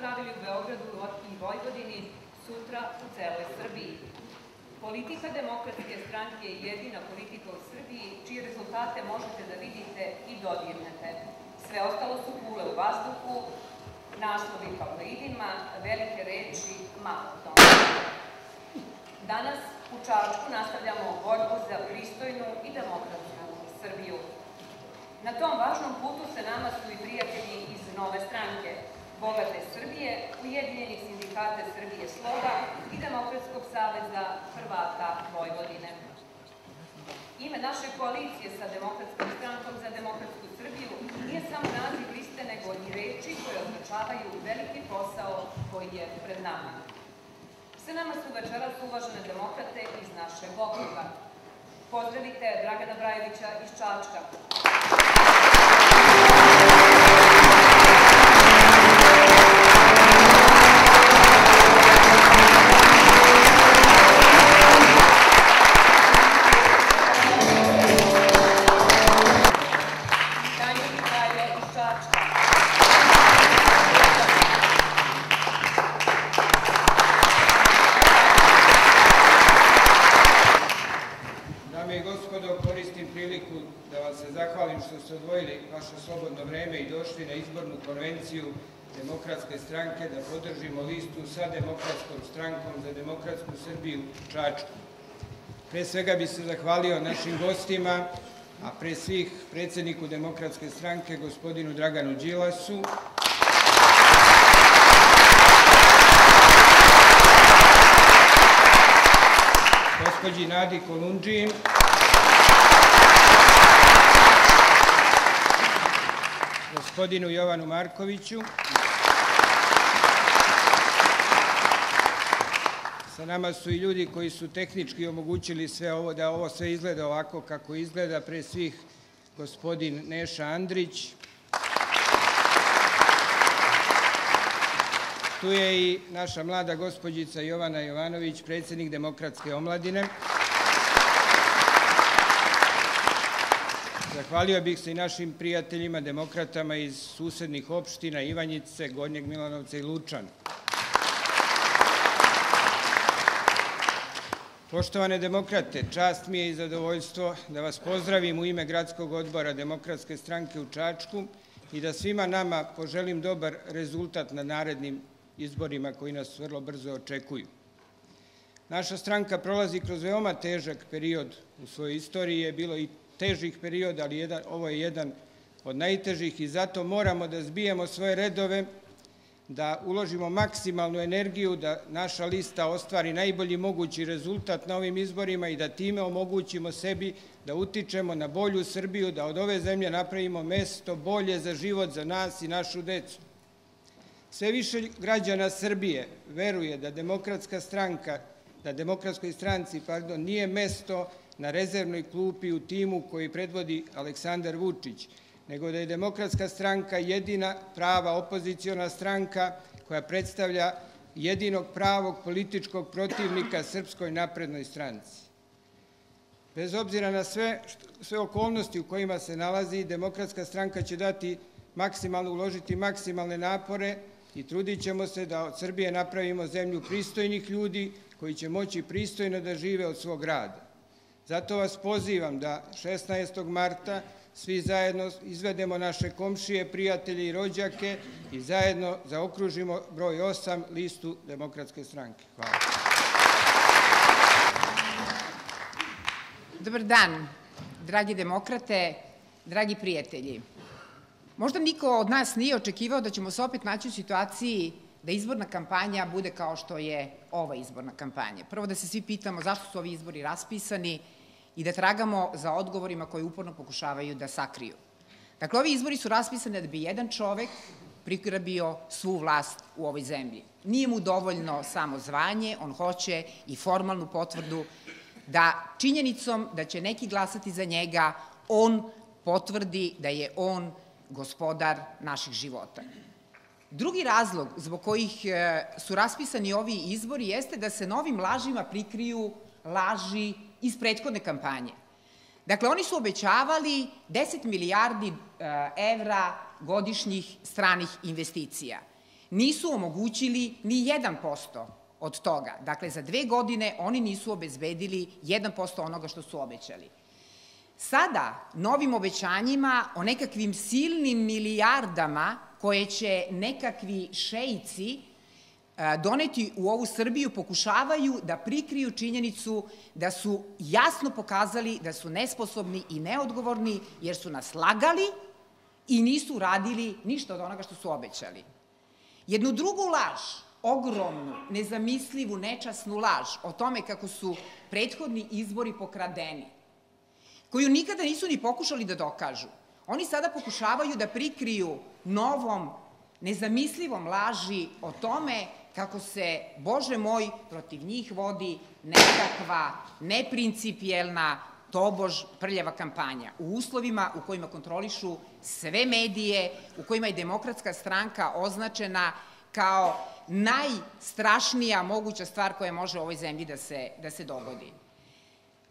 smo napravili u Beogradu i Vojvodini, sutra u celoj Srbiji. Politika demokratske stranke je jedina politika u Srbiji čije rezultate možete da vidite i dodirnete. Sve ostalo su kule u vazduhu, naslovi tabloidima, velike reči, malo tome. Danas u Čačku nastavljamo borbu za pristojnu i demokratsku Srbiju. Na tom važnom putu se nama su i prijatelji iz nove stranke, Bogate Srbije, Ujedinjenih sindikata Srbije Sloga i Demokratskog saveza Hrvata Vojvodine. Ime naše koalicije sa Demokratskom strankom za demokratsku Srbiju nije samo naziv liste, nego i reči koje označavaju veliki posao koji je pred nama. Sve nama su večeras uvažene demokrate iz našeg okruga. Pozdravite Dragana Brajevića iz Čačka. Konvenciju Demokratske stranke da podržimo listu sa Demokratskom strankom za demokratsku Srbiju Čačku. Pre svega bi se zahvalio našim gostima, a pre svih predsedniku Demokratske stranke, gospodinu Draganu Đilasu, gospođi Nadi Kolundži, gospodinu Jovanu Markoviću. Sa nama su i ljudi koji su tehnički omogućili sve ovo, da ovo sve izgleda ovako kako izgleda, pre svih gospodin Neša Andrić. Tu je i naša mlada gospođica Jovana Jovanović, predsednik Demokratske omladine. Zahvalio bih se i našim prijateljima, demokratama iz susednih opština Ivanjice, Gornjeg Milanovca i Lučana. Poštovane demokrate, čast mi je i zadovoljstvo da vas pozdravim u ime Gradskog odbora Demokratske stranke u Čačku i da svima nama poželim dobar rezultat na narednim izborima koji nas vrlo brzo očekuju. Naša stranka prolazi kroz veoma težak period u svojoj istoriji, je bilo i težih perioda, ali jedan, ovo je jedan od najtežih i zato moramo da zbijemo svoje redove, da uložimo maksimalnu energiju, da naša lista ostvari najbolji mogući rezultat na ovim izborima i da time omogućimo sebi da utičemo na bolju Srbiju, da od ove zemlje napravimo mesto bolje za život za nas i našu decu. Sve više građana Srbije veruje da demokratska stranka, da demokratskoj stranci, pardon, nije mesto na rezervnoj klupi u timu koji predvodi Aleksandar Vučić, nego da je demokratska stranka jedina prava opoziciona stranka koja predstavlja jedinog pravog političkog protivnika Srpskoj naprednoj stranci. Bez obzira na sve, sve okolnosti u kojima se nalazi, demokratska stranka će dati maksimalno, uložiti maksimalne napore i trudit ćemo se da od Srbije napravimo zemlju pristojnih ljudi koji će moći pristojno da žive od svog rada. Zato vas pozivam da 16. marta svi zajedno izvedemo naše komšije, prijatelje i rođake i zajedno zaokružimo broj 8 listu Demokratske stranke. Hvala. Dobar dan, dragi demokrate, dragi prijatelji. Možda niko od nas nije očekivao da ćemo se opet naći u situaciji da izborna kampanja bude kao što je ova izborna kampanja. Prvo da se svi pitamo zašto su ovi izbori raspisani i da tragamo za odgovorima koji uporno pokušavaju da sakriju. Dakle, ovi izbori su raspisani da bi jedan čovek prigrabio svu vlast u ovoj zemlji. Nije mu dovoljno samo zvanje, on hoće i formalnu potvrdu da činjenicom da će neki glasati za njega, on potvrdi da je on gospodar naših života. Drugi razlog zbog kojih e, su raspisani ovi izbori jeste da se novim lažima prikriju laži iz prethodne kampanje. Dakle, oni su obećavali 10 milijardi e, evra godišnjih stranih investicija. nisu omogućili ni 1% od toga. Dakle, za dve godine oni nisu obezbedili 1% onoga što su obećali. Sada, novim obećanjima o nekakvim silnim milijardama koje će nekakvi šejci doneti u ovu Srbiju pokušavaju da prikriju činjenicu da su jasno pokazali da su nesposobni i neodgovorni jer su nas lagali i nisu radili ništa od onoga što su obećali. Jednu drugu laž, ogromnu, nezamislivu, nečasnu laž o tome kako su prethodni izbori pokradeni, koju nikada nisu ni pokušali da dokažu. Oni sada pokušavaju da prikriju novom, nezamislivom laži o tome kako se, Bože moj, protiv njih vodi nekakva neprincipijelna, tobož prljava kampanja u uslovima u kojima kontrolišu sve medije, u kojima je demokratska stranka označena kao najstrašnija moguća stvar koja može u ovoj zemlji da se, da se dogodi.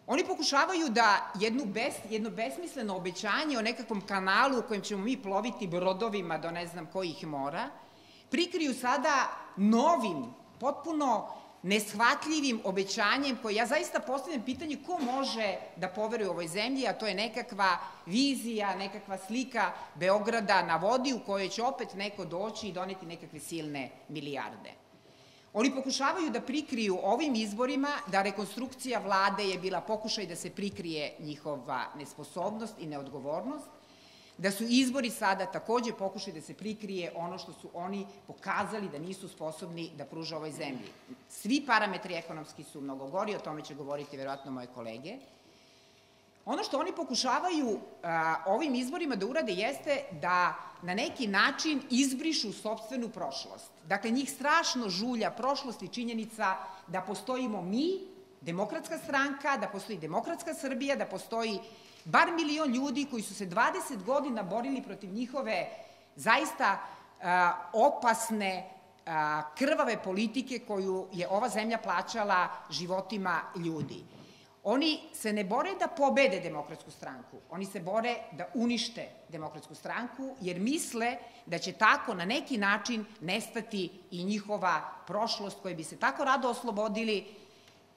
Oni pokušavaju da jednu bes, jedno besmisleno obećanje o nekakvom kanalu u kojem ćemo mi ploviti brodovima do ne znam kojih mora, prikriju sada novim, potpuno neshvatljivim obećanjem koje ja zaista postavljam pitanje ko može da poveruje u ovoj zemlji, a to je nekakva vizija, nekakva slika Beograda na vodi u kojoj će opet neko doći i doneti nekakve silne milijarde. Oni pokušavaju da prikriju ovim izborima da rekonstrukcija vlade je bila pokušaj da se prikrije njihova nesposobnost i neodgovornost, da su izbori sada takođe pokušaj da se prikrije ono što su oni pokazali da nisu sposobni da pruže ovoj zemlji. Svi parametri ekonomski su mnogo gori, o tome će govoriti verovatno moje kolege. Ono što oni pokušavaju a, ovim izborima da urade jeste da na neki način izbrišu sobstvenu prošlost. Dakle, njih strašno žulja prošlost i činjenica da postojimo mi, demokratska stranka, da postoji demokratska Srbija, da postoji bar milion ljudi koji su se 20 godina borili protiv njihove zaista opasne, krvave politike koju je ova zemlja plaćala životima ljudi. Oni se ne bore da pobede demokratsku stranku, oni se bore da unište demokratsku stranku, jer misle da će tako na neki način nestati i njihova prošlost koje bi se tako rado oslobodili,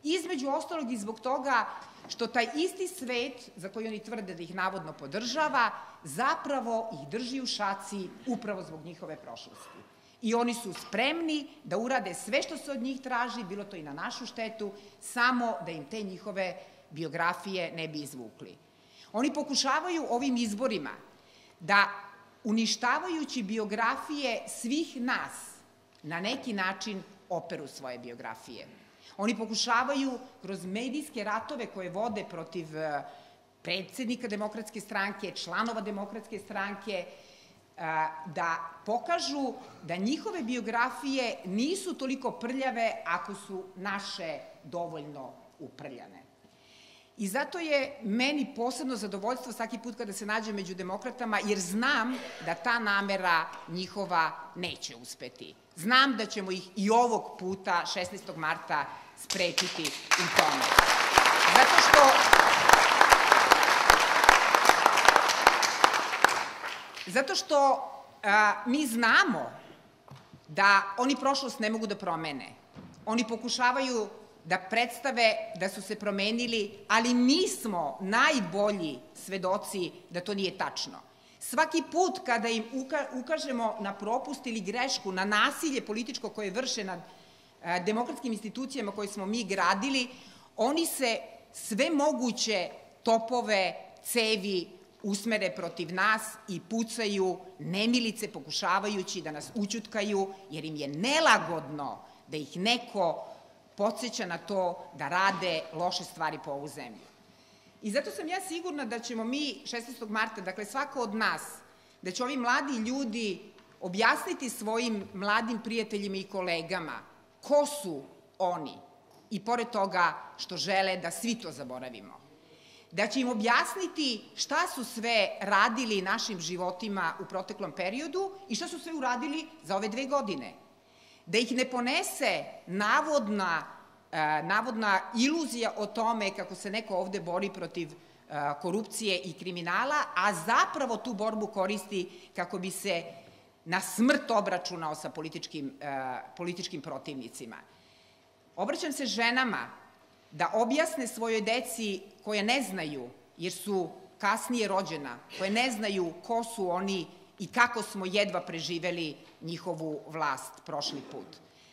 između ostalog i zbog toga što taj isti svet, za koji oni tvrde da ih navodno podržava, zapravo ih drži u šaci upravo zbog njihove prošlosti. I oni su spremni da urade sve što se od njih traži, bilo to i na našu štetu, samo da im te njihove biografije ne bi izvukli. Oni pokušavaju ovim izborima da uništavajući biografije svih nas na neki način operu svoje biografije. Oni pokušavaju kroz medijske ratove koje vode protiv e, predsednika demokratske stranke, članova demokratske stranke, e, da pokažu da njihove biografije nisu toliko prljave ako su naše dovoljno uprljane. I zato je meni posebno zadovoljstvo svaki put kada se nađe među demokratama, jer znam da ta namera njihova neće uspeti. Znam da ćemo ih i ovog puta, 16. marta, sprečiti u tome. Zato što Zato što a, mi znamo da oni prošlost ne mogu da promene. Oni pokušavaju da predstave da su se promenili, ali mi smo najbolji svedoci da to nije tačno. Svaki put kada im ukažemo na propust ili grešku, na nasilje političko koje vrše nad demokratskim institucijama koje smo mi gradili, oni se sve moguće topove, cevi usmere protiv nas i pucaju nemilice pokušavajući da nas učutkaju, jer im je nelagodno da ih neko podsjeća na to da rade loše stvari po ovu zemlju. I zato sam ja sigurna da ćemo mi 16. marta, dakle svako od nas, da će ovi mladi ljudi objasniti svojim mladim prijateljima i kolegama ko su oni i pored toga što žele da svi to zaboravimo. Da će im objasniti šta su sve radili našim životima u proteklom periodu i šta su sve uradili za ove dve godine. Da ih ne ponese navodna, e, navodna iluzija o tome kako se neko ovde bori protiv e, korupcije i kriminala, a zapravo tu borbu koristi kako bi se na smrt obračunao sa političkim, e, političkim protivnicima. Obraćam se ženama da objasne svojoj deci koje ne znaju, jer su kasnije rođena, koje ne znaju ko su oni i kako smo jedva preživeli njihovu vlast prošli put.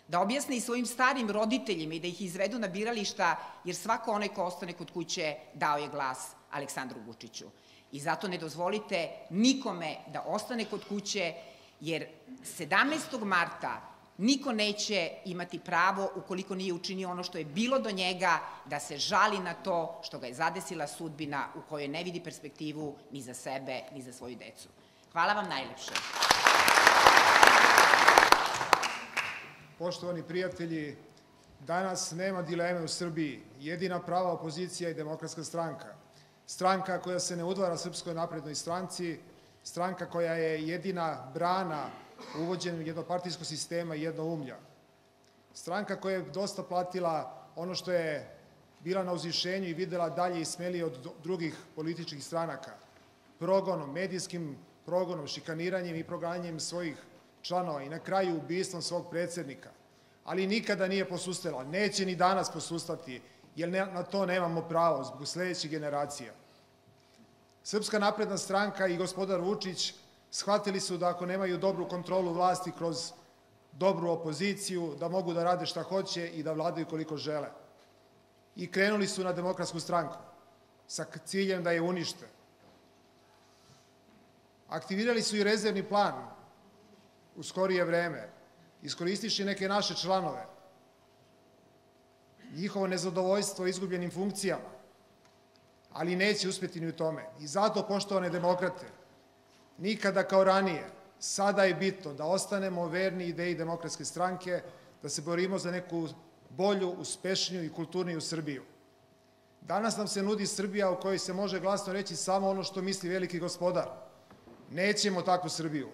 Da objasne i svojim starim roditeljima i da ih izvedu na birališta, jer svako onaj ko ostane kod kuće dao je glas Aleksandru Vučiću. I zato ne dozvolite nikome da ostane kod kuće, jer 17. marta niko neće imati pravo, ukoliko nije učinio ono što je bilo do njega, da se žali na to što ga je zadesila sudbina u kojoj ne vidi perspektivu ni za sebe, ni za svoju decu. Hvala vam najlepše. Poštovani prijatelji, danas nema dileme u Srbiji. Jedina prava opozicija je demokratska stranka. Stranka koja se ne udvara Srpskoj naprednoj stranci, stranka koja je jedina brana uvođenju jednopartijskog sistema i jednoumlja. Stranka koja je dosta platila ono što je bila na uzvišenju i videla dalje i smelije od drugih političkih stranaka. Progonom, medijskim progonom, šikaniranjem i proganjanjem svojih članova i na kraju ubistvom svog predsednika. Ali nikada nije posustala, neće ni danas posustati, jer na to nemamo pravo zbog sledećih generacija. Srpska napredna stranka i gospodar Vučić shvatili su da ako nemaju dobru kontrolu vlasti kroz dobru opoziciju, da mogu da rade šta hoće i da vladaju koliko žele. I krenuli su na demokratsku stranku sa ciljem da je unište. Aktivirali su i rezervni plan u skorije vreme, iskoristiši neke naše članove, njihovo nezadovoljstvo izgubljenim funkcijama, ali neće uspeti ni u tome. I zato, poštovane demokrate, nikada kao ranije, sada je bitno da ostanemo verni ideji demokratske stranke, da se borimo za neku bolju, uspešniju i kulturniju Srbiju. Danas nam se nudi Srbija u kojoj se može glasno reći samo ono što misli veliki gospodar. Nećemo takvu Srbiju.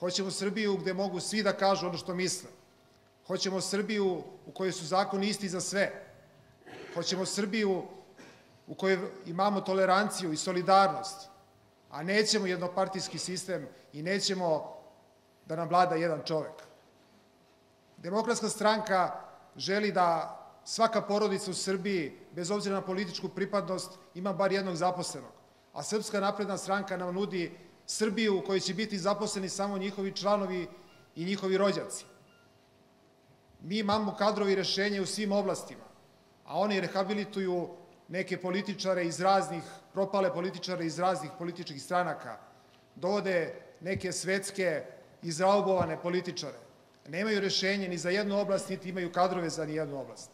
Hoćemo Srbiju gde mogu svi da kažu ono što misle. Hoćemo Srbiju u kojoj su zakoni isti za sve. Hoćemo Srbiju u kojoj imamo toleranciju i solidarnost, a nećemo jednopartijski sistem i nećemo da nam vlada jedan čovek. Demokratska stranka želi da svaka porodica u Srbiji, bez obzira na političku pripadnost, ima bar jednog zaposlenog. A Srpska napredna stranka nam nudi Srbiju u kojoj će biti zaposleni samo njihovi članovi i njihovi rođaci. Mi imamo kadrovi rešenje u svim oblastima, a oni rehabilituju neke političare iz raznih, propale političare iz raznih političkih stranaka, dovode neke svetske izraubovane političare. Nemaju rešenje ni za jednu oblast, niti imaju kadrove za nijednu oblast.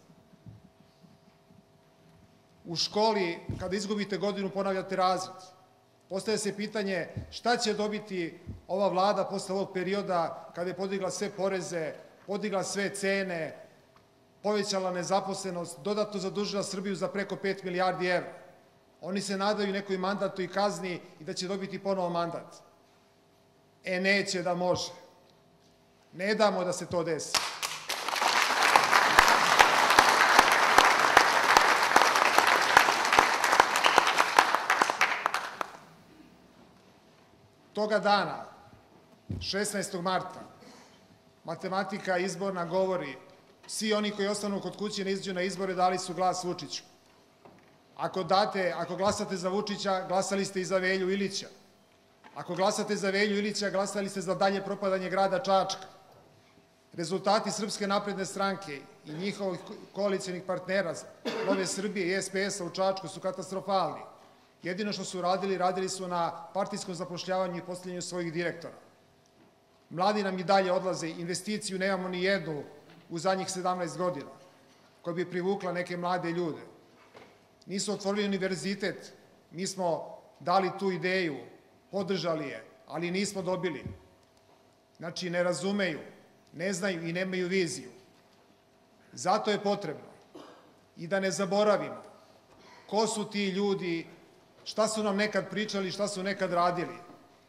U školi, kada izgubite godinu, ponavljate razred. Postaje se pitanje šta će dobiti ova vlada posle ovog perioda kada je podigla sve poreze, podigla sve cene, povećala nezaposlenost, dodatno zadužila Srbiju za preko 5 milijardi evra. Oni se nadaju nekoj mandatu i kazni i da će dobiti ponovo mandat. E, neće da može. Ne damo da se to desi. Toga dana, 16. marta, matematika izborna govori svi oni koji ostanu kod kuće ne izađu na izbore dali su glas Vučiću. Ako date, ako glasate za Vučića, glasali ste i za Velju Ilića. Ako glasate za Velju Ilića, glasali ste za dalje propadanje grada Čačka. Rezultati Srpske napredne stranke i njihovih koalicijenih partnera Nove Srbije i SPS-a u Čačku su katastrofalni. Jedino što su radili, radili su na partijskom zapošljavanju i postavljanju svojih direktora. Mladi nam i dalje odlaze, investiciju nemamo ni jednu u zadnjih 17 godina, koja bi privukla neke mlade ljude. Nisu otvorili univerzitet, mi smo dali tu ideju, podržali je, ali nismo dobili. Znači, ne razumeju, ne znaju i nemaju viziju. Zato je potrebno i da ne zaboravimo ko su ti ljudi, šta su nam nekad pričali, šta su nekad radili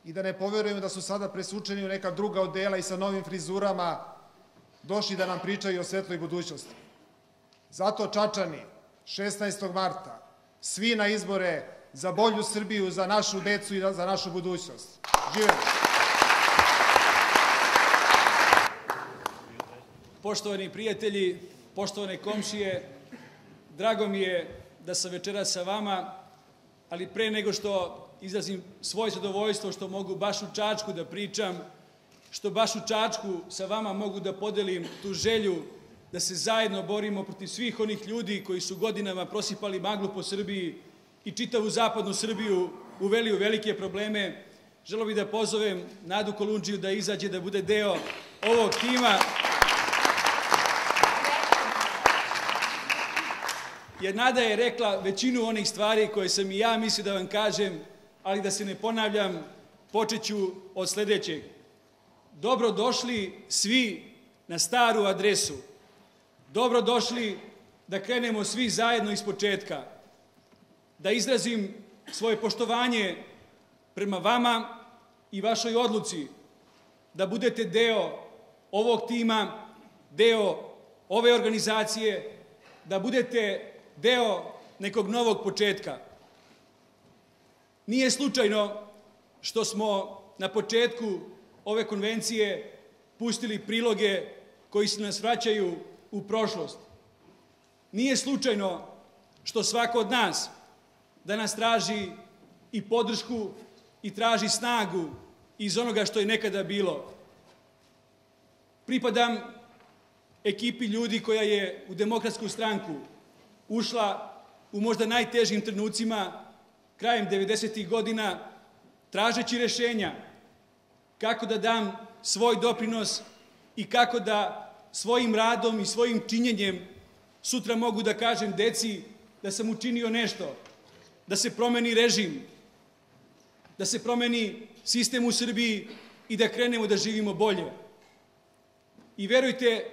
i da ne poverujemo da su sada presučeni u neka druga odela i sa novim frizurama došli da nam pričaju o svetloj budućnosti. Zato Čačani, 16. marta, svi na izbore za bolju Srbiju, za našu decu i za našu budućnost. Živjeli! poštovani prijatelji, poštovane komšije, drago mi je da sam večera sa vama, ali pre nego što izrazim svoje zadovoljstvo što mogu baš u Čačku da pričam, što baš u Čačku sa vama mogu da podelim tu želju da se zajedno borimo protiv svih onih ljudi koji su godinama prosipali maglu po Srbiji i čitavu zapadnu Srbiju uveli u velike probleme, želo bih da pozovem Nadu Kolundžiju da izađe, da bude deo ovog tima. Jer Nada je rekla većinu onih stvari koje sam i ja mislio da vam kažem, ali da se ne ponavljam, počet ću od sledećeg. Dobro došli svi na staru adresu. Dobro došli da krenemo svi zajedno iz početka. Da izrazim svoje poštovanje prema vama i vašoj odluci da budete deo ovog tima, deo ove organizacije, da budete deo nekog novog početka. Nije slučajno što smo na početku ove konvencije pustili priloge koji se nas vraćaju u prošlost. Nije slučajno što svako od nas danas traži i podršku i traži snagu iz onoga što je nekada bilo. Pripadam ekipi ljudi koja je u demokratsku stranku ušla u možda najtežim trenucima krajem 90. godina tražeći rešenja kako da dam svoj doprinos i kako da svojim radom i svojim činjenjem sutra mogu da kažem deci da sam učinio nešto, da se promeni režim, da se promeni sistem u Srbiji i da krenemo da živimo bolje. I verujte,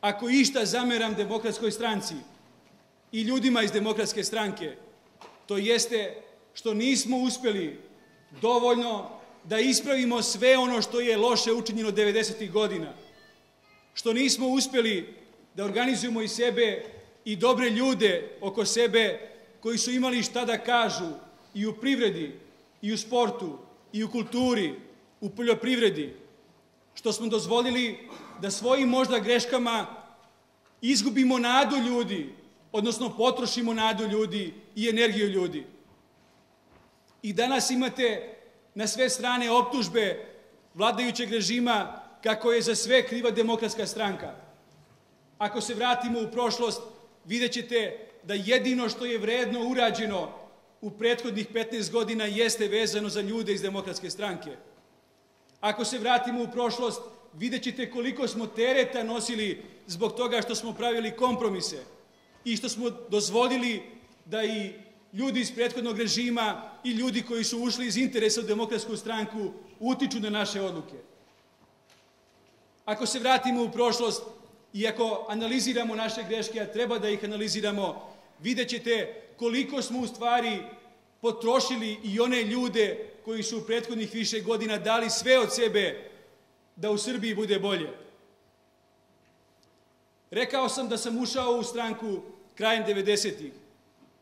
ako išta zameram demokratskoj stranci i ljudima iz demokratske stranke, to jeste što nismo uspeli dovoljno da ispravimo sve ono što je loše učinjeno 90. godina, što nismo uspeli da organizujemo i sebe i dobre ljude oko sebe koji su imali šta da kažu i u privredi, i u sportu, i u kulturi, u poljoprivredi, što smo dozvolili da svojim možda greškama izgubimo nadu ljudi, odnosno potrošimo nadu ljudi i energiju ljudi. I danas imate na sve strane optužbe vladajućeg režima kako je za sve kriva demokratska stranka. Ako se vratimo u prošlost, vidjet ćete da jedino što je vredno urađeno u prethodnih 15 godina jeste vezano za ljude iz demokratske stranke. Ako se vratimo u prošlost, vidjet ćete koliko smo tereta nosili zbog toga što smo pravili kompromise i što smo dozvolili da i ljudi iz prethodnog režima i ljudi koji su ušli iz interesa u demokratsku stranku utiču na naše odluke. Ako se vratimo u prošlost i ako analiziramo naše greške, a treba da ih analiziramo, vidjet ćete koliko smo u stvari potrošili i one ljude koji su u prethodnih više godina dali sve od sebe da u Srbiji bude bolje. Rekao sam da sam ušao u stranku krajem 90-ih,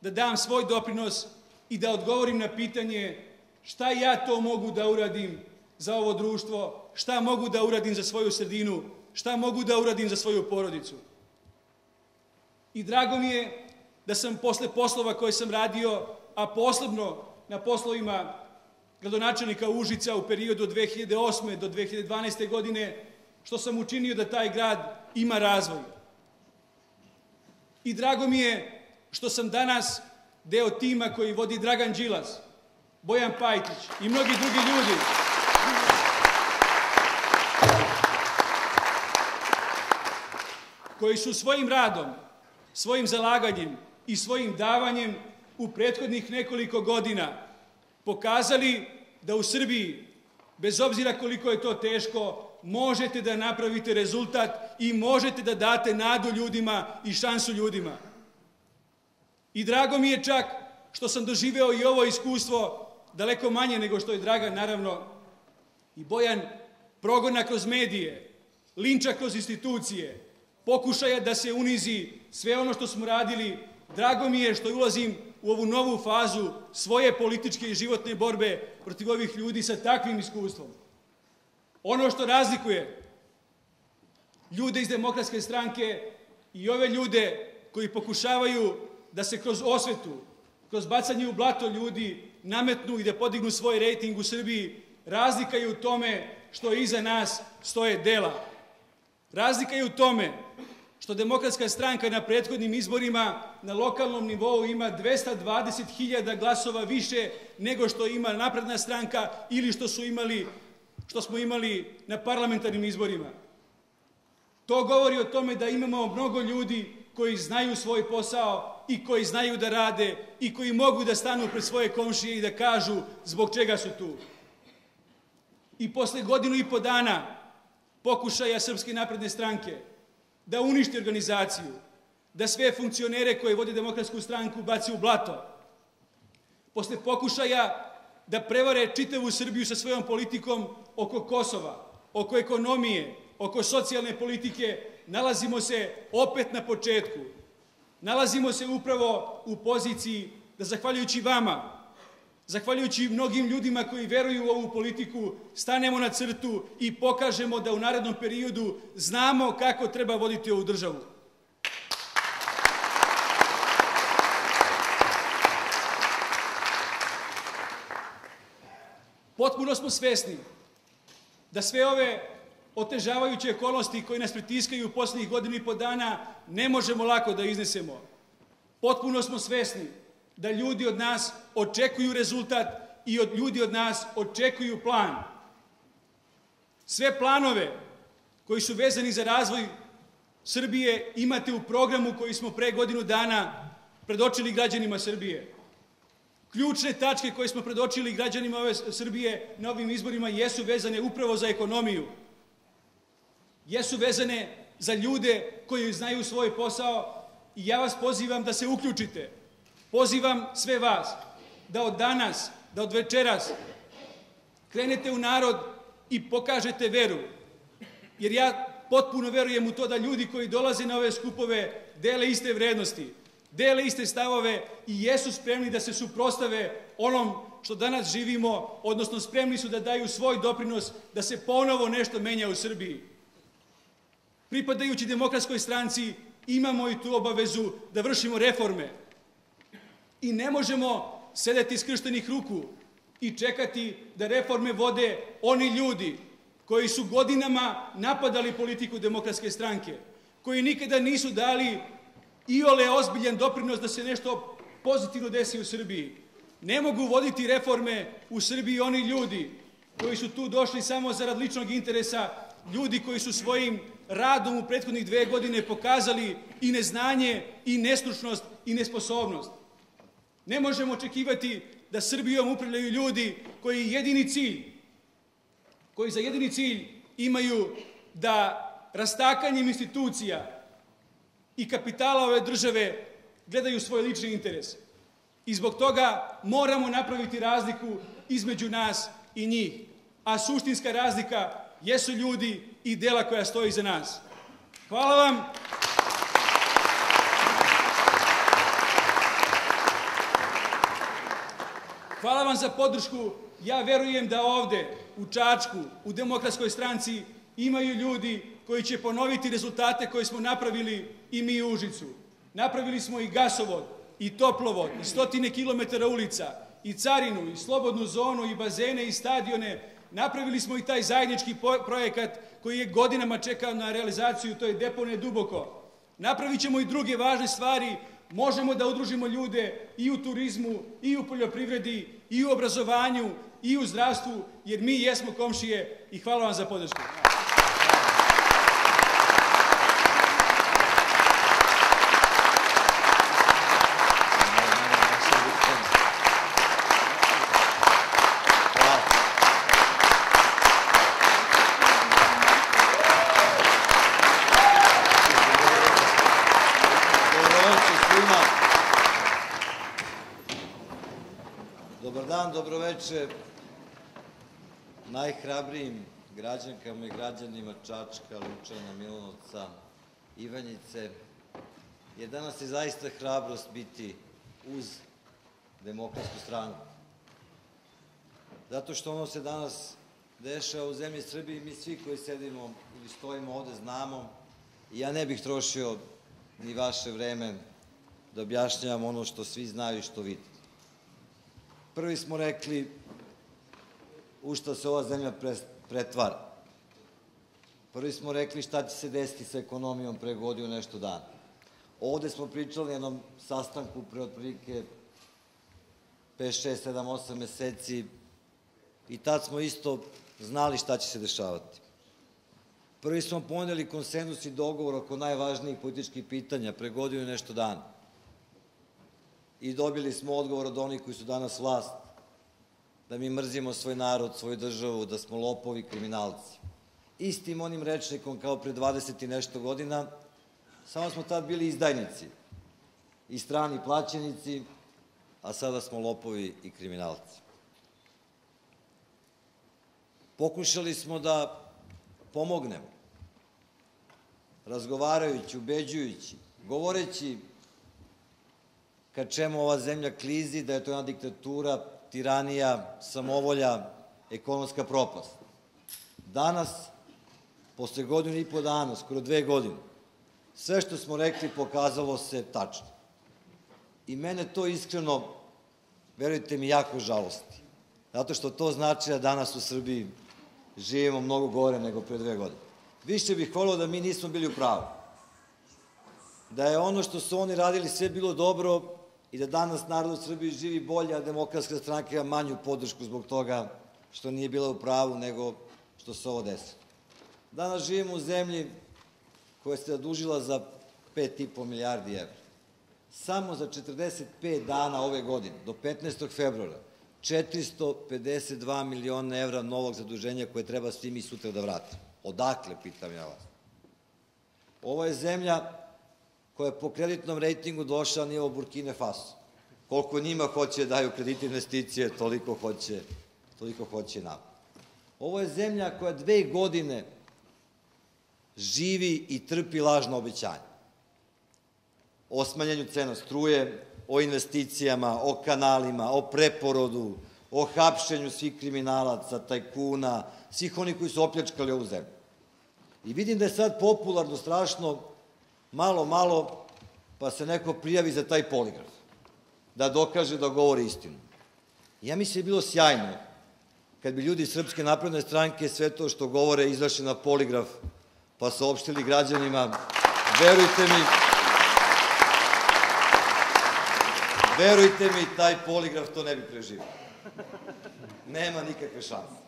da dam svoj doprinos i da odgovorim na pitanje šta ja to mogu da uradim za ovo društvo, šta mogu da uradim za svoju sredinu, šta mogu da uradim za svoju porodicu. I drago mi je da sam posle poslova koje sam radio, a posebno na poslovima gradonačelnika Užica u periodu od 2008. do 2012. godine, što sam učinio da taj grad ima razvoj. I drago mi je što sam danas deo tima koji vodi Dragan Đilas, Bojan Pajtić i mnogi drugi ljudi. koji su svojim radom, svojim zalaganjem i svojim davanjem u prethodnih nekoliko godina pokazali da u Srbiji, bez obzira koliko je to teško, možete da napravite rezultat i možete da date nadu ljudima i šansu ljudima. I drago mi je čak što sam doživeo i ovo iskustvo daleko manje nego što je Dragan, naravno, i Bojan progona kroz medije, linča kroz institucije, pokušaja da se unizi sve ono što smo radili. Drago mi je što ulazim u ovu novu fazu svoje političke i životne borbe protiv ovih ljudi sa takvim iskustvom. Ono što razlikuje ljude iz demokratske stranke i ove ljude koji pokušavaju da se kroz osvetu, kroz bacanje u blato ljudi nametnu i da podignu svoj rejting u Srbiji, razlika je u tome što iza nas stoje dela. Razlika je u tome što demokratska stranka na prethodnim izborima na lokalnom nivou ima 220.000 glasova više nego što ima napredna stranka ili što su imali što smo imali na parlamentarnim izborima. To govori o tome da imamo mnogo ljudi koji znaju svoj posao i koji znaju da rade i koji mogu da stanu pred svoje komšije i da kažu zbog čega su tu. I posle godinu i po dana pokušaja Srpske napredne stranke da uništi organizaciju, da sve funkcionere koje vode demokratsku stranku baci u blato, posle pokušaja da prevare čitavu Srbiju sa svojom politikom oko Kosova, oko ekonomije, oko socijalne politike, nalazimo se opet na početku. Nalazimo se upravo u poziciji da zahvaljujući vama, zahvaljujući mnogim ljudima koji veruju u ovu politiku, stanemo na crtu i pokažemo da u narednom periodu znamo kako treba voditi ovu državu. Potpuno smo svesni da sve ove otežavajuće okolnosti koje nas pritiskaju u poslednjih godinu i po dana ne možemo lako da iznesemo. Potpuno smo svesni da ljudi od nas očekuju rezultat i od ljudi od nas očekuju plan. Sve planove koji su vezani za razvoj Srbije imate u programu koji smo pre godinu dana predočili građanima Srbije. Ključne tačke koje smo predočili građanima ove Srbije na ovim izborima jesu vezane upravo za ekonomiju. Jesu vezane za ljude koji znaju svoj posao i ja vas pozivam da se uključite. Pozivam sve vas da od danas, da od večeras krenete u narod i pokažete veru. Jer ja potpuno verujem u to da ljudi koji dolaze na ove skupove dele iste vrednosti, dele iste stavove i jesu spremni da se suprostave onom što danas živimo, odnosno spremni su da daju svoj doprinos da se ponovo nešto menja u Srbiji. Pripadajući demokratskoj stranci imamo i tu obavezu da vršimo reforme. I ne možemo sedeti skrštenih ruku i čekati da reforme vode oni ljudi koji su godinama napadali politiku demokratske stranke, koji nikada nisu dali iole ozbiljan doprinos da se nešto pozitivno desi u Srbiji. Ne mogu voditi reforme u Srbiji oni ljudi koji su tu došli samo zarad ličnog interesa, ljudi koji su svojim radom u prethodnih dve godine pokazali i neznanje, i nestručnost, i nesposobnost. Ne možemo očekivati da Srbijom upravljaju ljudi koji jedini cilj, koji za jedini cilj imaju da rastakanjem institucija i kapitala ove države gledaju svoj lični interes. I zbog toga moramo napraviti razliku između nas i njih. A suštinska razlika jesu ljudi i dela koja stoji iza nas. Hvala vam. Hvala vam za podršku. Ja verujem da ovde, u Čačku, u demokratskoj stranci, imaju ljudi koji će ponoviti rezultate koje smo napravili i mi u Užicu. Napravili smo i gasovod, i toplovod, i stotine kilometara ulica, i carinu, i slobodnu zonu, i bazene, i stadione. Napravili smo i taj zajednički projekat koji je godinama čekao na realizaciju, to je depone duboko. Napravit ćemo i druge važne stvari, možemo da udružimo ljude i u turizmu, i u poljoprivredi, i u obrazovanju, i u zdravstvu, jer mi jesmo komšije i hvala vam za podršku. Veče najhrabrijim građankama i građanima Čačka, Lučana, Milanovca, Ivanjice, je danas je zaista hrabrost biti uz demokratsku stranu. Zato što ono se danas dešava u zemlji Srbiji, mi svi koji sedimo ili stojimo ovde znamo i ja ne bih trošio ni vaše vreme da objašnjavam ono što svi znaju i što vidite. Prvi smo rekli u šta se ova zemlja pretvara. Prvi smo rekli šta će se desiti sa ekonomijom pre godinu nešto dana. Ovde smo pričali jednom sastanku pre otprilike 5, 6, 7, 8 meseci i tad smo isto znali šta će se dešavati. Prvi smo poneli konsenzus i dogovor oko najvažnijih političkih pitanja pre godinu nešto dana. I dobili smo odgovor od onih koji su danas vlast, da mi mrzimo svoj narod, svoju državu, da smo lopovi, kriminalci. Istim onim rečnikom kao pre 20 i nešto godina, samo smo tad bili izdajnici i strani plaćenici, a sada smo lopovi i kriminalci. Pokušali smo da pomognemo, razgovarajući, ubeđujući, govoreći ka čemu ova zemlja klizi, da je to jedna diktatura, tiranija, samovolja, ekonomska propast. Danas, posle godinu i po dana, skoro dve godine, sve što smo rekli pokazalo se tačno. I mene to iskreno, verujte mi, jako žalosti. Zato što to znači da danas u Srbiji živimo mnogo gore nego pre dve godine. Više bih volio da mi nismo bili u pravu. Da je ono što su oni radili sve bilo dobro i da danas narod u Srbiji živi bolje, a demokratska stranka ima manju podršku zbog toga što nije bila u pravu nego što se ovo desilo. Danas živimo u zemlji koja se zadužila za 5,5 milijardi evra. Samo za 45 dana ove godine, do 15. februara, 452 miliona evra novog zaduženja koje treba svi mi sutra da vratimo. Odakle, pitam ja vas. Ovo je zemlja koja je po kreditnom rejtingu došla nivo Burkine Faso. Koliko njima hoće da daju kredite investicije, toliko hoće, toliko hoće nam. Ovo je zemlja koja dve godine živi i trpi lažno obećanje. O smanjenju cena struje, o investicijama, o kanalima, o preporodu, o hapšenju svih kriminalaca, tajkuna, svih onih koji su opljačkali ovu zemlju. I vidim da je sad popularno strašno, malo, malo, pa se neko prijavi za taj poligraf, da dokaže da govori istinu. Ja mislim da je bilo sjajno kad bi ljudi Srpske napredne stranke sve to što govore izašli na poligraf, pa saopštili građanima, verujte mi, verujte mi, taj poligraf to ne bi preživio. Nema nikakve šanse.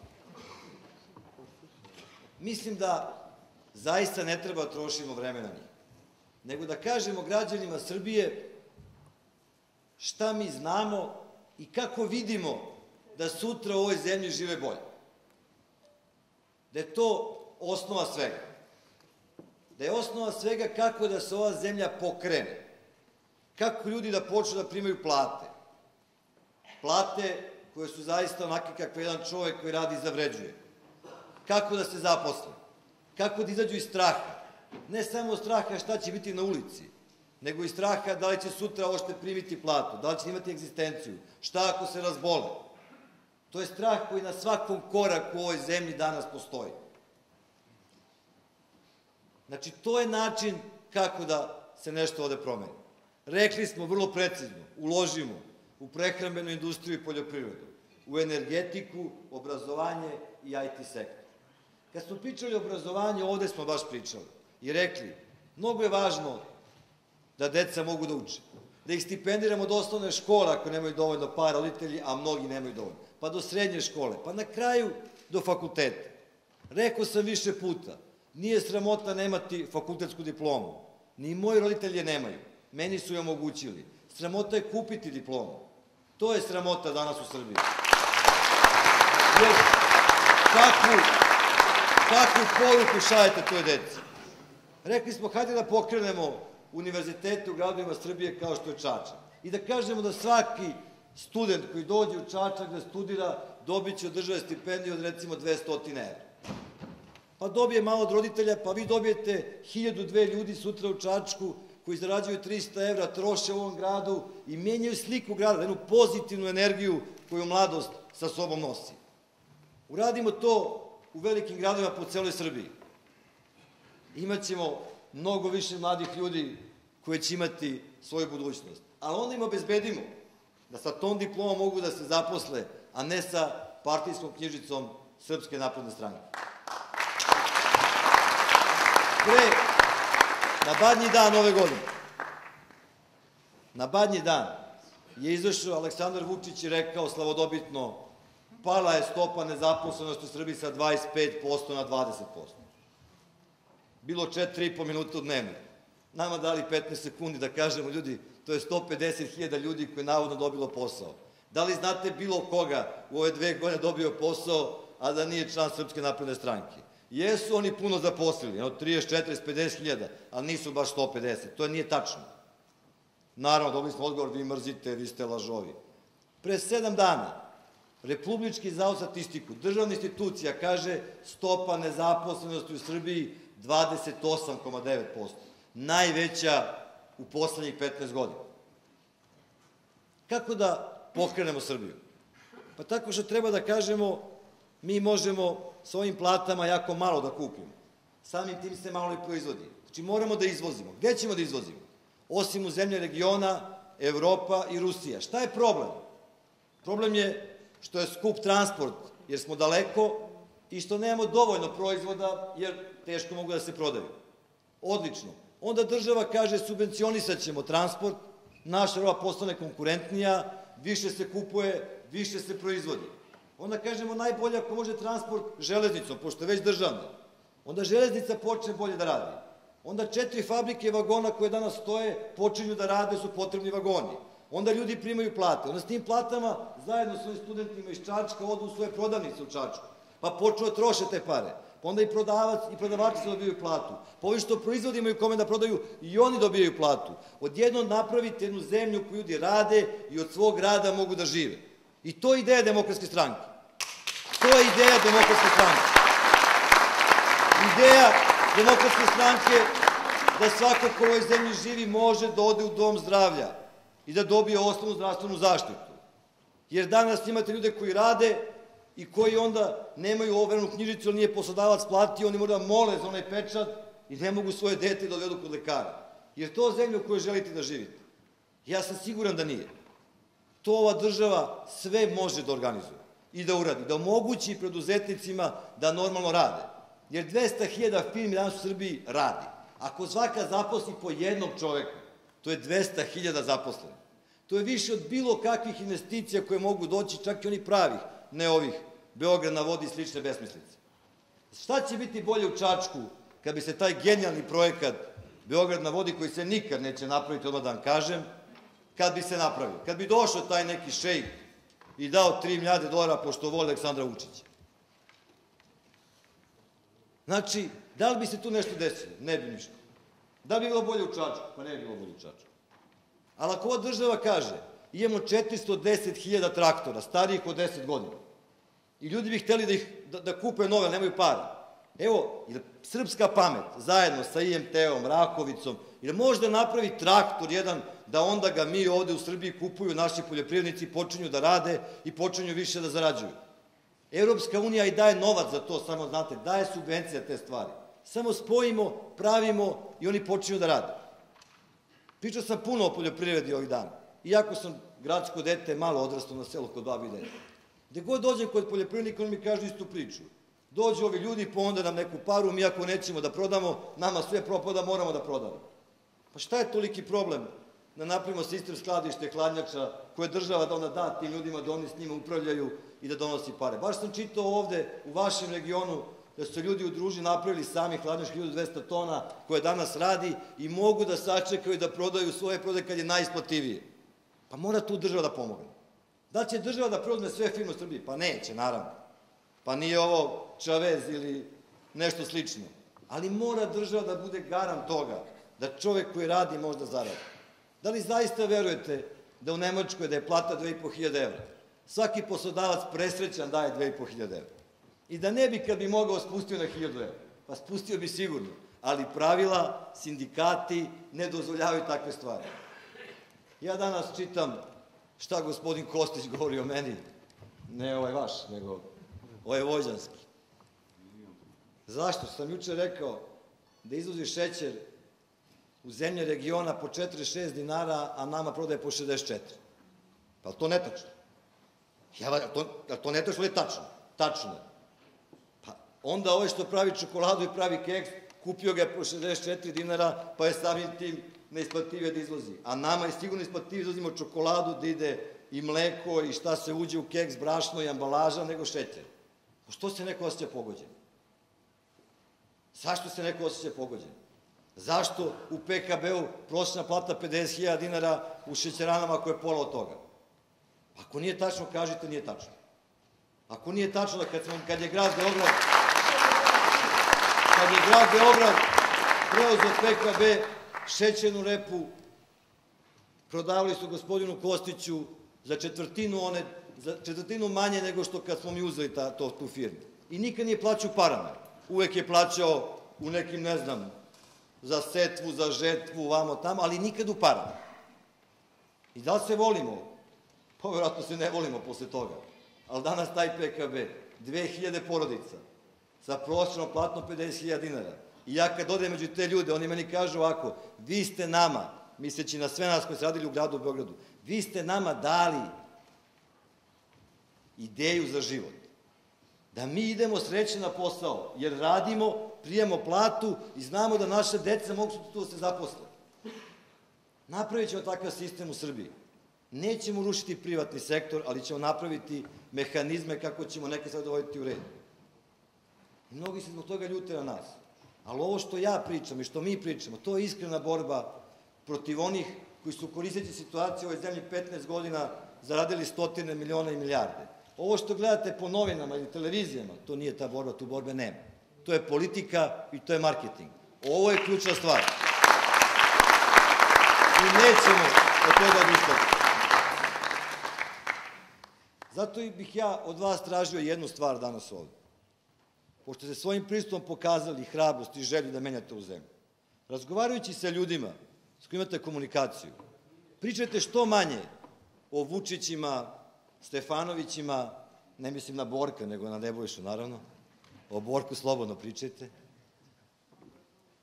Mislim da zaista ne treba da trošimo vreme na njih, nego da kažemo građanima Srbije šta mi znamo i kako vidimo da sutra u ovoj zemlji žive bolje. Da je to osnova svega. Da je osnova svega kako da se ova zemlja pokrene. Kako ljudi da počnu da primaju plate. Plate koje su zaista onake kakve jedan čovek koji radi zavređuje. Kako da se zaposle. Kako da izađu iz straha. Ne samo straha šta će biti na ulici, nego i straha da li će sutra ošte primiti platu, da li će imati egzistenciju, šta ako se razbole. To je strah koji na svakom koraku u ovoj zemlji danas postoji. Znači, to je način kako da se nešto ovde promeni. Rekli smo vrlo precizno, uložimo u prehrambenu industriju i poljoprivredu, u energetiku, obrazovanje i IT sektor. Kad smo pričali o obrazovanju, ovde smo baš pričali i rekli, mnogo je važno da deca mogu da uče, da ih stipendiramo do osnovne škole ako nemaju dovoljno para roditelji, a mnogi nemaju dovoljno, pa do srednje škole, pa na kraju do fakulteta. Rekao sam više puta, nije sramota nemati fakultetsku diplomu, ni moji roditelji je nemaju, meni su je omogućili. Sramota je kupiti diplomu. To je sramota danas u Srbiji. Jer kakvu, kakvu poruku šaljete toj deci? Rekli smo, hajde da pokrenemo univerzitete u gradovima Srbije kao što je Čačak. I da kažemo da svaki student koji dođe u Čačak da studira dobit će od države stipendiju od recimo 200 evra. Pa dobije malo od roditelja, pa vi dobijete hiljadu, dve ljudi sutra u Čačku koji zarađuju 300 evra, troše u ovom gradu i menjaju sliku grada, jednu pozitivnu energiju koju mladost sa sobom nosi. Uradimo to u velikim gradovima po celoj Srbiji. Imaćemo mnogo više mladih ljudi koji će imati svoju budućnost. Ali onda im obezbedimo da sa tom diplomom mogu da se zaposle, a ne sa partijskom knjižicom Srpske napredne stranke. Pre, na badnji dan ove godine, na badnji dan je izašao Aleksandar Vučić i rekao slavodobitno pala je stopa nezaposlenosti u Srbiji sa 25% na 20%. Bilo 4,5 minuta dnevno. Nama dali 15 sekundi da kažemo, ljudi, to je 150.000 ljudi koji je navodno dobilo posao. Da li znate bilo koga u ove dve godine dobio posao, a da nije član Srpske napredne stranke? Jesu oni puno zaposlili, od 30, 40, 50 hiljada, ali nisu baš 150. To nije tačno. Naravno, dobili smo odgovor, vi mrzite, vi ste lažovi. Pre sedam dana, Republički zavod statistiku, državna institucija kaže stopa nezaposlenosti u Srbiji 28,9%. Najveća u poslednjih 15 godina. Kako da pokrenemo Srbiju? Pa tako što treba da kažemo mi možemo s ovim platama jako malo da kupimo. Samim tim se malo i proizvodi. Znači moramo da izvozimo. Gde ćemo da izvozimo? Osim u zemlje regiona, Evropa i Rusija. Šta je problem? Problem je što je skup transport, jer smo daleko i što nemamo dovoljno proizvoda, jer teško mogu da se prodaju. Odlično. Onda država kaže subvencionisat ćemo transport, naša roba postane konkurentnija, više se kupuje, više se proizvodi. Onda kažemo najbolje ako može transport železnicom, pošto je već državna. Onda železnica počne bolje da radi. Onda četiri fabrike vagona koje danas stoje počinju da rade, su potrebni vagoni. Onda ljudi primaju plate. Onda s tim platama zajedno s ovim studentima iz Čačka odu u svoje prodavnice u Čačku. Pa počnu da troše te pare. Pa onda i prodavac i prodavači se dobijaju platu. Pa ovi što proizvodi imaju kome da prodaju i oni dobijaju platu. Odjedno napravite jednu zemlju koju ljudi rade i od svog rada mogu da žive. I to je ideja demokratske stranke. To je ideja demokratske stranke. Ideja demokratske stranke da svako ko u ovoj zemlji živi može da ode u dom zdravlja i da dobije osnovnu zdravstvenu zaštitu. Jer danas imate ljude koji rade i koji onda nemaju overenu knjižicu, ali nije poslodavac platio, oni moraju da mole za onaj pečat i ne mogu svoje dete da odvedu kod lekara. Jer to zemlja u kojoj želite da živite? Ja sam siguran da nije. To ova država sve može da organizuje i da uradi, da omogući preduzetnicima da normalno rade. Jer 200.000 firmi danas u Srbiji radi. Ako svaka zaposli po jednog čoveka, to je 200.000 zaposlenih. To je više od bilo kakvih investicija koje mogu doći, čak i oni pravih, ne ovih, Beograd na vodi slične besmislice. Šta će biti bolje u Čačku kad bi se taj genijalni projekat Beograd na vodi, koji se nikad neće napraviti, odmah da vam kažem, kad bi se napravio. Kad bi došao taj neki šejk i dao 3 milijarde dolara pošto voli Aleksandra Vučića. Znači, da li bi se tu nešto desilo? Ne bi ništa. Da bi bilo bolje u Čačku? Pa ne bi bilo bolje u Čačku. Ali ako ova država kaže, imamo 410.000 traktora, starijih od 10 godina, i ljudi bi hteli da, ih, da, da kupe nove, nemaju para. Evo, srpska pamet, zajedno sa IMT-om, Rakovicom, jer može da napravi traktor jedan, da onda ga mi ovde u Srbiji kupuju naši poljoprivrednici, počinju da rade i počinju više da zarađuju. Europska unija i daje novac za to, samo znate, daje subvencija te stvari. Samo spojimo, pravimo i oni počinju da rade. Pričao sam puno o poljoprivredi ovih dana. Iako sam gradsko dete, malo odrastao na selu kod babi dete. Gde god dođem kod poljoprivrednika, oni mi kažu istu priču. Dođu ovi ljudi, ponde nam neku paru, mi ako nećemo da prodamo, nama sve propada, moramo da prodamo. Pa šta je toliki problem da napravimo sistem skladište hladnjača koje država da onda da tim ljudima da oni s njima upravljaju i da donosi pare. Baš sam čitao ovde u vašem regionu da su ljudi u druži napravili sami hladnjač 1200 tona koje danas radi i mogu da sačekaju da prodaju svoje prode kad je najisplativije. Pa mora tu država da pomogne. Da će država da prodne sve firme u Srbiji? Pa neće, naravno. Pa nije ovo Čavez ili nešto slično. Ali mora država da bude garan toga da čovek koji radi možda zaradi. Da li zaista verujete da u Nemačkoj da je plata 2500 evra? Svaki poslodavac presrećan daje 2500 evra. I da ne bi kad bi mogao spustio na 1000 evra. Pa spustio bi sigurno. Ali pravila, sindikati ne dozvoljavaju takve stvari. Ja danas čitam šta gospodin Kostić govori o meni. Ne ovaj vaš, nego ovaj vođanski. Zašto? Sam juče rekao da izvozi šećer u zemlje regiona po 46 dinara, a nama prodaje po 64. Pa to netačno? Ja, to, to netačno ili tačno? Tačno je. Pa onda ovaj što pravi čokoladu i pravi keks, kupio ga po 64 dinara, pa je samim tim neisplativije da izvozi. A nama je sigurno isplativije da izvozimo čokoladu, da ide i mleko i šta se uđe u keks, brašno i ambalaža, nego šećer. Što se neko osjeća pogođen? Zašto se neko osjeća pogođen? Zašto u PKB-u prosječna plata 50.000 dinara, u šećeranama ako je pola od toga? Ako nije tačno, kažite nije tačno. Ako nije tačno da kad, smo, kad je grad Beograd kad je grad Beograd preuzeo PKB šećernu repu, prodavali su gospodinu Kostiću za četvrtinu, one, za četvrtinu manje nego što kad smo mi uzeli ta, to, tu firmu. I nikad nije plaćao parama. Uvek je plaćao u nekim, ne znam, za setvu, za žetvu, vamo tamo, ali nikad u parama. I da li se volimo? Pa vjerojatno se ne volimo posle toga. Ali danas taj PKB, 2000 porodica, sa prosječnom platnom 50.000 dinara. I ja kad odem među te ljude, oni meni kažu ovako, vi ste nama, misleći na sve nas koji se radili u gradu u Beogradu, vi ste nama dali ideju za život. Da mi idemo sreće na posao, jer radimo, prijemo platu i znamo da naše deca mogu tu da se zaposle. Napravit ćemo takav sistem u Srbiji. Nećemo rušiti privatni sektor, ali ćemo napraviti mehanizme kako ćemo neke sad dovoditi u red. I mnogi se zbog toga ljute na nas. Ali ovo što ja pričam i što mi pričamo, to je iskrena borba protiv onih koji su koristeći situaciju u ovoj zemlji 15 godina zaradili stotine miliona i milijarde. Ovo što gledate po novinama ili televizijama, to nije ta borba, tu borbe nema. To je politika i to je marketing. Ovo je ključna stvar. I nećemo od toga odustati. Zato bih ja od vas tražio jednu stvar danas ovde. Pošto ste svojim pristupom pokazali hrabrost i želju da menjate u zemlju. Razgovarajući sa ljudima s kojima imate komunikaciju, pričajte što manje o Vučićima, Stefanovićima, ne mislim na Borka, nego na Nebojšu, naravno. O Borku slobodno pričajte.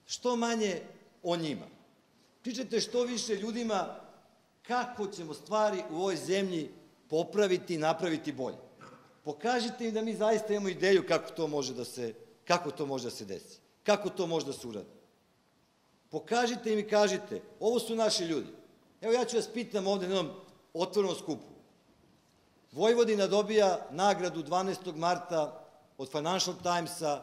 Što manje o njima. Pričajte što više ljudima kako ćemo stvari u ovoj zemlji popraviti i napraviti bolje. Pokažite im da mi zaista imamo ideju kako to može da se, kako to može da se desi, kako to može da se uradi. Pokažite im i kažite, ovo su naši ljudi. Evo ja ću vas pitam ovde na jednom otvornom skupu. Vojvodina dobija nagradu 12. marta od Financial Timesa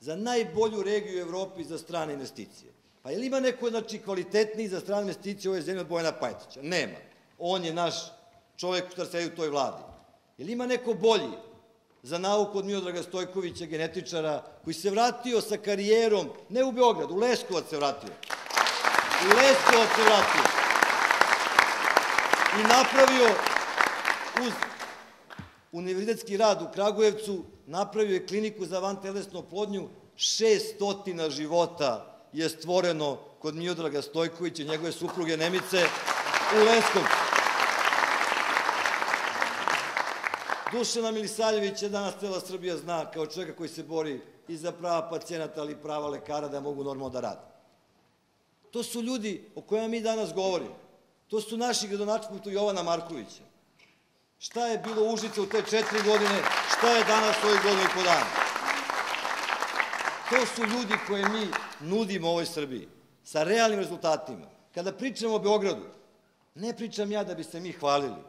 za najbolju regiju u Evropi za strane investicije. Pa je li ima neko znači, kvalitetniji za strane investicije u ovoj zemlji od Bojana Pajtića? Nema. On je naš čovek što sedi u toj vladi. Je li ima neko bolji za nauku od Miodraga Stojkovića, genetičara, koji se vratio sa karijerom, ne u Beograd, u Leskovac se vratio. U Leskovac se vratio. I napravio uz univerzitetski rad u Kragujevcu, napravio je kliniku za vantelesnu oplodnju, 600 života je stvoreno kod Miodraga Stojkovića i njegove supruge Nemice u Leskovcu. Dušana Milisaljevića danas cela Srbija zna kao čovjeka koji se bori i za prava pacijenata, ali i prava lekara da mogu normalno da rade. To su ljudi o kojima mi danas govorimo. To su naši gradonačelnik Jovana Markovića. Šta je bilo Užice u te četiri godine, šta je danas u ovih i po dana. To su ljudi koje mi nudimo ovoj Srbiji, sa realnim rezultatima. Kada pričamo o Beogradu, ne pričam ja da bi se mi hvalili,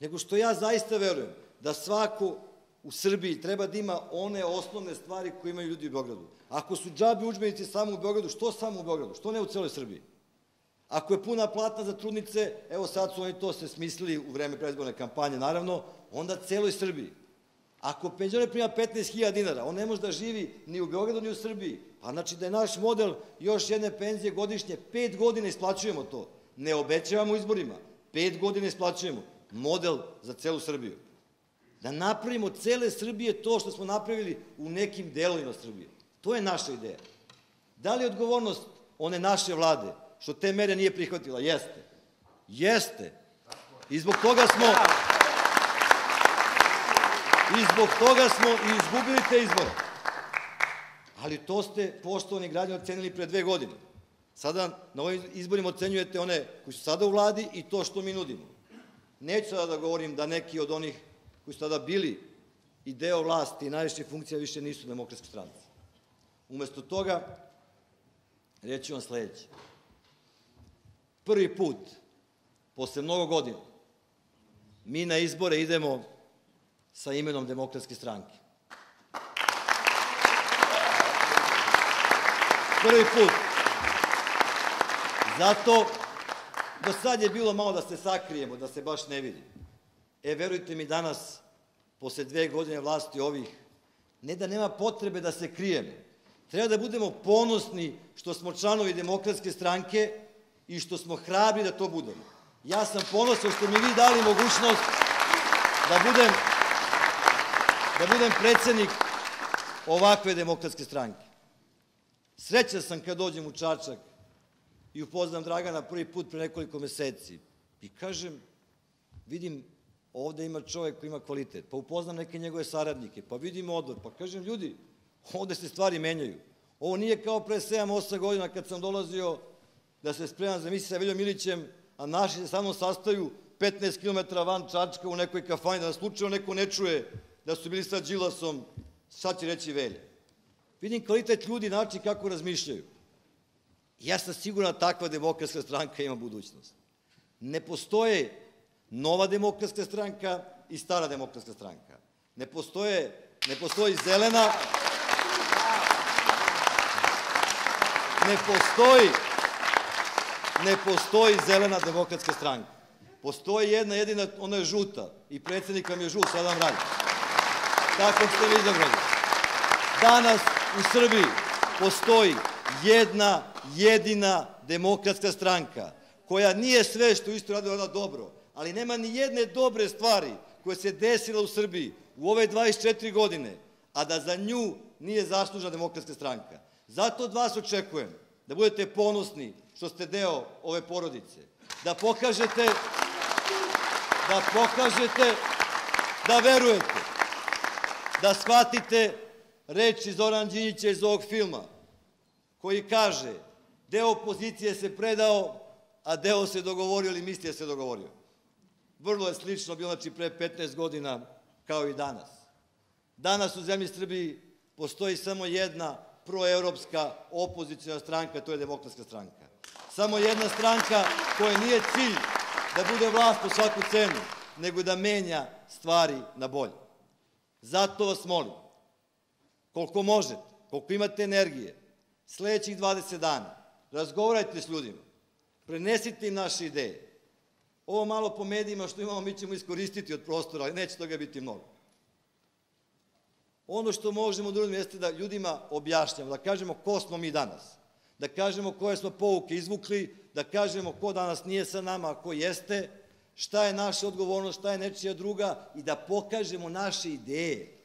nego što ja zaista verujem da svako u Srbiji treba da ima one osnovne stvari koje imaju ljudi u Beogradu. Ako su džabi učbenici samo u Beogradu, što samo u Beogradu? Što ne u celoj Srbiji? Ako je puna plata za trudnice, evo sad su oni to se smislili u vreme predizborne kampanje, naravno, onda celoj Srbiji. Ako penzioner prima 15.000 dinara, on ne može da živi ni u Beogradu, ni u Srbiji. Pa znači da je naš model još jedne penzije godišnje, pet godina isplaćujemo to. Ne obećavamo izborima, pet godina isplaćujemo. Model za celu Srbiju da napravimo cele Srbije to što smo napravili u nekim delovima Srbije. To je naša ideja. Da li je odgovornost one naše vlade što te mere nije prihvatila? Jeste. Jeste. I zbog toga smo I zbog toga smo i izgubili te izbore. Ali to ste, poštovani građani, ocenili pre dve godine. Sada na ovim izborima ocenjujete one koji su sada u vladi i to što mi nudimo. Neću sada da govorim da neki od onih koji su tada bili i deo vlasti i najviše funkcija više nisu demokratski stranci. Umesto toga, reći vam sledeće. Prvi put, posle mnogo godina, mi na izbore idemo sa imenom demokratske stranke. Prvi put. Zato, do sad je bilo malo da se sakrijemo, da se baš ne vidi. E, verujte mi danas, posle dve godine vlasti ovih, ne da nema potrebe da se krijemo, treba da budemo ponosni što smo članovi demokratske stranke i što smo hrabri da to budemo. Ja sam ponosan što mi vi dali mogućnost da budem, da budem predsednik ovakve demokratske stranke. Srećan sam kad dođem u Čačak i upoznam Dragana prvi put pre nekoliko meseci i kažem, vidim ovde ima čovek koji ima kvalitet, pa upoznam neke njegove saradnike, pa vidim odbor, pa kažem, ljudi, ovde se stvari menjaju. Ovo nije kao pre 7-8 godina kad sam dolazio da se spremam za misli sa Viljom Milićem, a naši se sa mnom sastaju 15 km van Čačka u nekoj kafani, da nas slučajno neko ne čuje da su bili sa Đilasom, sad će reći Velja. Vidim kvalitet ljudi, način kako razmišljaju. Ja sam siguran da takva demokratska stranka ima budućnost. Ne postoje nova demokratska stranka i stara demokratska stranka. Ne postoje, ne postoji zelena, ne postoji, ne postoji zelena demokratska stranka. Postoji jedna jedina, ona je žuta i predsednik vam je žut, sad vam radi. Tako ste vi izabrali. Danas u Srbiji postoji jedna jedina demokratska stranka koja nije sve što isto radi ona dobro, ali nema ni jedne dobre stvari koje se desila u Srbiji u ove 24 godine, a da za nju nije zaslužna demokratska stranka. Zato od vas očekujem da budete ponosni što ste deo ove porodice, da pokažete da pokažete da verujete, da shvatite reči Zoran Đinjića iz ovog filma, koji kaže deo opozicije se predao, a deo se dogovorio ili misli da se dogovorio. Vrlo je slično bilo znači pre 15 godina kao i danas. Danas u zemlji Srbiji postoji samo jedna proevropska opozicijna stranka, to je demokratska stranka. Samo jedna stranka koja nije cilj da bude vlast po svaku cenu, nego da menja stvari na bolje. Zato vas molim, koliko možete, koliko imate energije, sledećih 20 dana, razgovarajte s ljudima, prenesite im naše ideje. Ovo malo po medijima što imamo mi ćemo iskoristiti od prostora, ali neće toga biti mnogo. Ono što možemo da uradimo jeste da ljudima objašnjamo, da kažemo ko smo mi danas, da kažemo koje smo pouke izvukli, da kažemo ko danas nije sa nama, a ko jeste, šta je naša odgovornost, šta je nečija druga i da pokažemo naše ideje,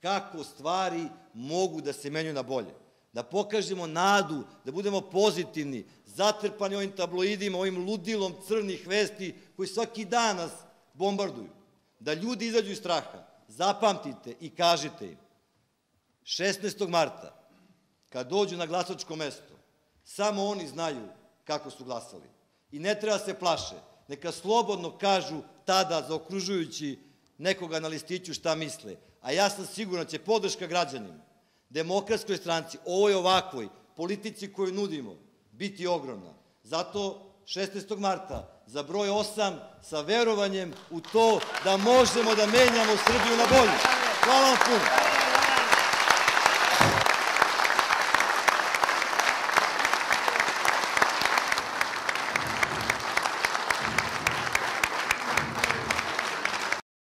kako stvari mogu da se menju na bolje. Da pokažemo nadu, da budemo pozitivni, zatrpani ovim tabloidima, ovim ludilom crnih vesti koji svaki dan nas bombarduju. Da ljudi izađu iz straha. Zapamtite i kažite im. 16. marta, kad dođu na glasačko mesto, samo oni znaju kako su glasali. I ne treba se plaše. Neka slobodno kažu tada, zaokružujući nekoga na listiću šta misle. A ja sam siguran da će podrška građanima, demokratskoj stranci, ovoj ovakvoj, politici koju nudimo, biti ogromna. Zato 16. marta za broj 8 sa verovanjem u to da možemo da menjamo Srbiju na bolje. Hvala vam puno.